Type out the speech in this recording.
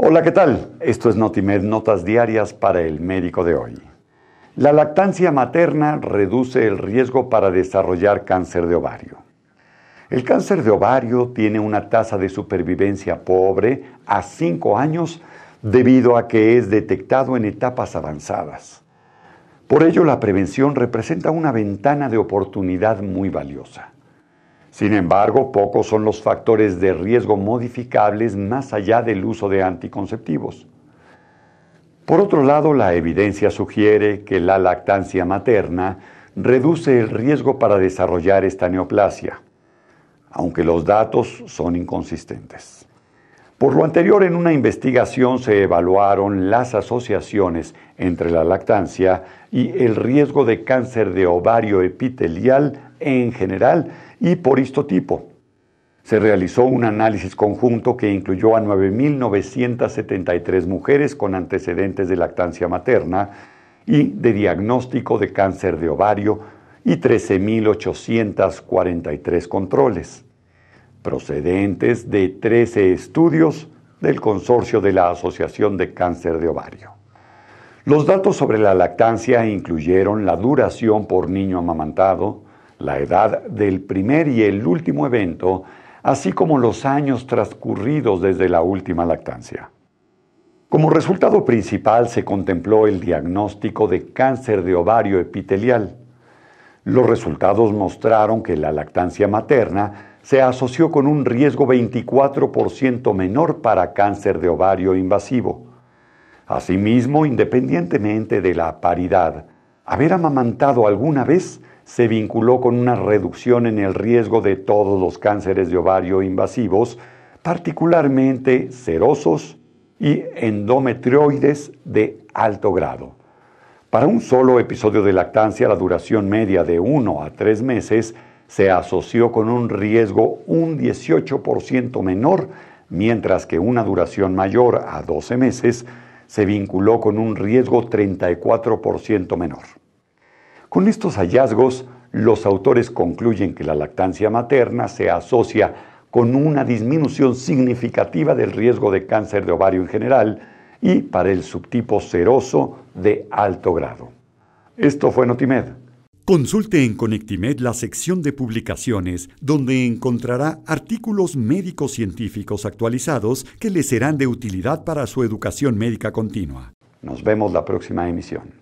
Hola, ¿qué tal? Esto es Notimed, notas diarias para el médico de hoy. La lactancia materna reduce el riesgo para desarrollar cáncer de ovario. El cáncer de ovario tiene una tasa de supervivencia pobre a 5 años debido a que es detectado en etapas avanzadas. Por ello, la prevención representa una ventana de oportunidad muy valiosa. Sin embargo, pocos son los factores de riesgo modificables más allá del uso de anticonceptivos. Por otro lado, la evidencia sugiere que la lactancia materna reduce el riesgo para desarrollar esta neoplasia, aunque los datos son inconsistentes. Por lo anterior, en una investigación se evaluaron las asociaciones entre la lactancia y el riesgo de cáncer de ovario epitelial en general y por histotipo. Se realizó un análisis conjunto que incluyó a 9.973 mujeres con antecedentes de lactancia materna y de diagnóstico de cáncer de ovario y 13.843 controles procedentes de 13 estudios del consorcio de la Asociación de Cáncer de Ovario. Los datos sobre la lactancia incluyeron la duración por niño amamantado, la edad del primer y el último evento, así como los años transcurridos desde la última lactancia. Como resultado principal se contempló el diagnóstico de cáncer de ovario epitelial. Los resultados mostraron que la lactancia materna se asoció con un riesgo 24% menor para cáncer de ovario invasivo. Asimismo, independientemente de la paridad, haber amamantado alguna vez se vinculó con una reducción en el riesgo de todos los cánceres de ovario invasivos, particularmente serosos y endometrioides de alto grado. Para un solo episodio de lactancia, la duración media de 1 a 3 meses se asoció con un riesgo un 18% menor, mientras que una duración mayor a 12 meses se vinculó con un riesgo 34% menor. Con estos hallazgos, los autores concluyen que la lactancia materna se asocia con una disminución significativa del riesgo de cáncer de ovario en general y para el subtipo seroso de alto grado. Esto fue Notimed. Consulte en Conectimed la sección de publicaciones, donde encontrará artículos médicos científicos actualizados que le serán de utilidad para su educación médica continua. Nos vemos la próxima emisión.